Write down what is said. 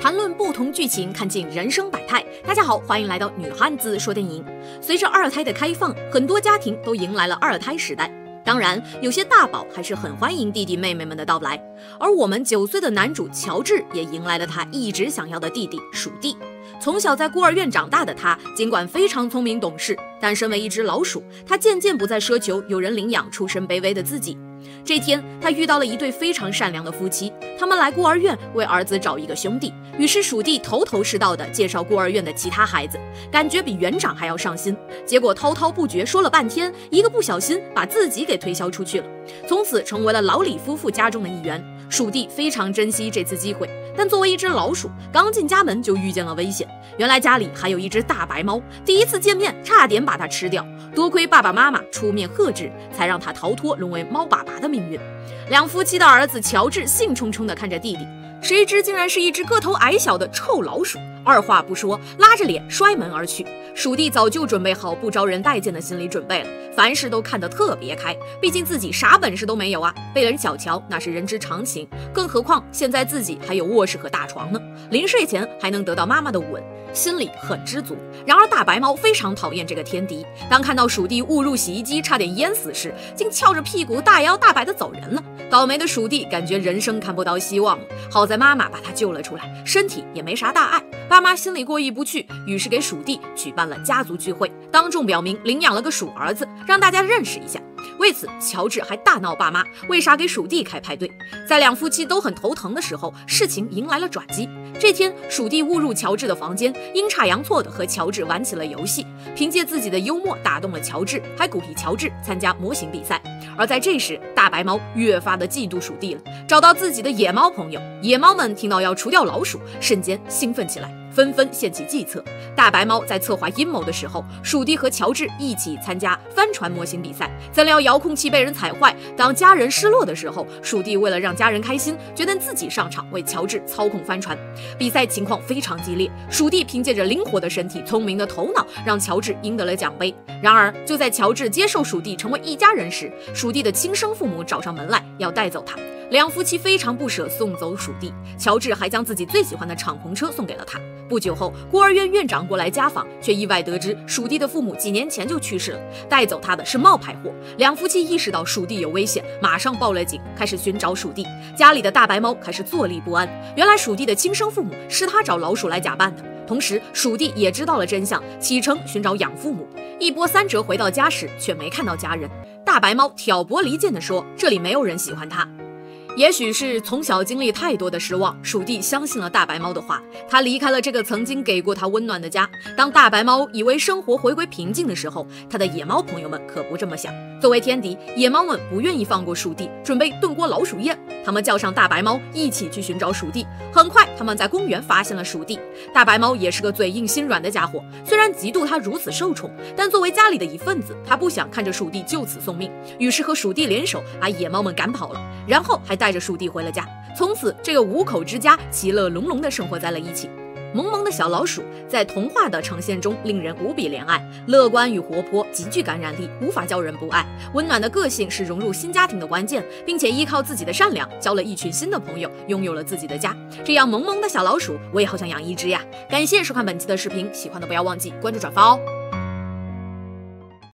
谈论不同剧情，看尽人生百态。大家好，欢迎来到女汉子说电影。随着二胎的开放，很多家庭都迎来了二胎时代。当然，有些大宝还是很欢迎弟弟妹妹们的到来。而我们九岁的男主乔治也迎来了他一直想要的弟弟鼠弟。从小在孤儿院长大的他，尽管非常聪明懂事，但身为一只老鼠，他渐渐不再奢求有人领养出身卑微的自己。这天，他遇到了一对非常善良的夫妻，他们来孤儿院为儿子找一个兄弟。于是鼠弟头头是道的介绍孤儿院的其他孩子，感觉比园长还要上心。结果滔滔不绝说了半天，一个不小心把自己给推销出去了，从此成为了老李夫妇家中的一员。鼠弟非常珍惜这次机会，但作为一只老鼠，刚进家门就遇见了危险。原来家里还有一只大白猫，第一次见面差点把它吃掉，多亏爸爸妈妈出面呵止，才让它逃脱沦为猫爸爸的命运。两夫妻的儿子乔治兴冲冲地看着弟弟，谁知竟然是一只个头矮小的臭老鼠。二话不说，拉着脸摔门而去。鼠弟早就准备好不招人待见的心理准备了，凡事都看得特别开，毕竟自己啥本事都没有啊，被人小瞧那是人之常情。更何况现在自己还有卧室和大床呢，临睡前还能得到妈妈的吻，心里很知足。然而大白猫非常讨厌这个天敌，当看到鼠弟误入洗衣机差点淹死时，竟翘着屁股大摇大摆的走人了。倒霉的鼠弟感觉人生看不到希望了，好在妈妈把他救了出来，身体也没啥大碍。爸妈心里过意不去，于是给鼠弟举办了家族聚会，当众表明领养了个鼠儿子，让大家认识一下。为此，乔治还大闹爸妈，为啥给鼠弟开派对？在两夫妻都很头疼的时候，事情迎来了转机。这天，鼠弟误入乔治的房间，阴差阳错的和乔治玩起了游戏，凭借自己的幽默打动了乔治，还鼓励乔治参加模型比赛。而在这时，大白猫越发的嫉妒鼠弟了，找到自己的野猫朋友。野猫们听到要除掉老鼠，瞬间兴奋起来。纷纷献计计策。大白猫在策划阴谋的时候，鼠弟和乔治一起参加帆船模型比赛。怎料遥控器被人踩坏，当家人失落的时候，鼠弟为了让家人开心，决定自己上场为乔治操控帆船。比赛情况非常激烈，鼠弟凭借着灵活的身体、聪明的头脑，让乔治赢得了奖杯。然而，就在乔治接受鼠弟成为一家人时，鼠弟的亲生父母找上门来，要带走他。两夫妻非常不舍送走鼠弟，乔治还将自己最喜欢的敞篷车送给了他。不久后，孤儿院院长过来家访，却意外得知鼠弟的父母几年前就去世了，带走他的是冒牌货。两夫妻意识到鼠弟有危险，马上报了警，开始寻找鼠弟。家里的大白猫开始坐立不安，原来鼠弟的亲生父母是他找老鼠来假扮的。同时，鼠弟也知道了真相，启程寻找养父母。一波三折回到家时，却没看到家人。大白猫挑拨离间地说：“这里没有人喜欢他。”也许是从小经历太多的失望，鼠弟相信了大白猫的话，他离开了这个曾经给过他温暖的家。当大白猫以为生活回归平静的时候，他的野猫朋友们可不这么想。作为天敌，野猫们不愿意放过鼠弟，准备炖锅老鼠宴。他们叫上大白猫一起去寻找鼠弟。很快，他们在公园发现了鼠弟。大白猫也是个嘴硬心软的家伙，虽然嫉妒他如此受宠，但作为家里的一份子，他不想看着鼠弟就此送命，于是和鼠弟联手把野猫们赶跑了，然后还。带着鼠弟回了家，从此这个五口之家其乐融融地生活在了一起。萌萌的小老鼠在童话的呈现中令人无比怜爱，乐观与活泼，极具感染力，无法叫人不爱。温暖的个性是融入新家庭的关键，并且依靠自己的善良，交了一群新的朋友，拥有了自己的家。这样萌萌的小老鼠，我也好想养一只呀！感谢收看本期的视频，喜欢的不要忘记关注转发哦。